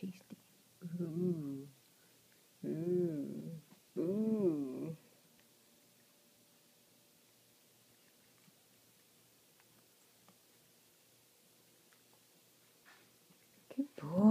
tasty. Ooh. Ooh. Ooh. Good boy.